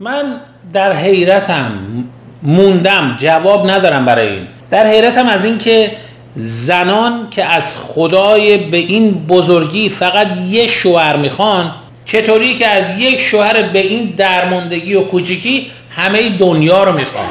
من در حیرتم موندم جواب ندارم برای این. در حیرتم از اینکه زنان که از خدای به این بزرگی فقط یه شوهر می‌خوان چطوری که از یک شوهر به این درماندگی و کوچیکی همه دنیا رو می‌خوان؟